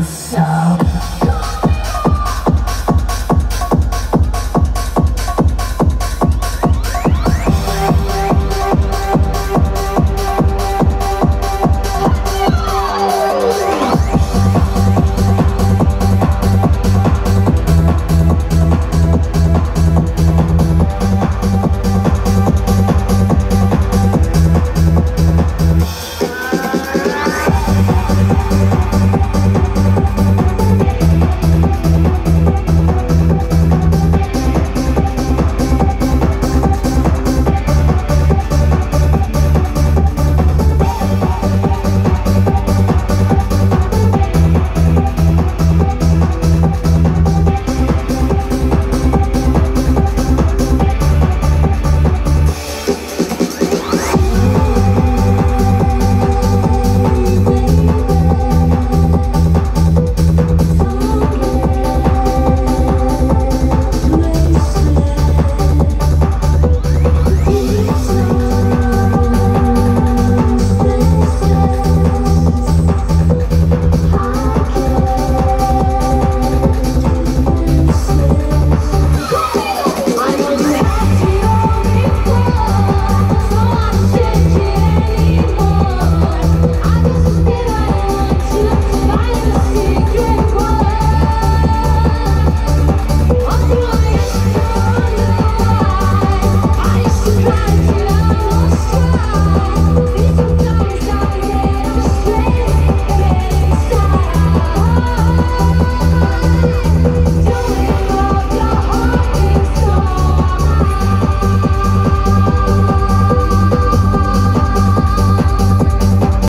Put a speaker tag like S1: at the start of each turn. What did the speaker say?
S1: your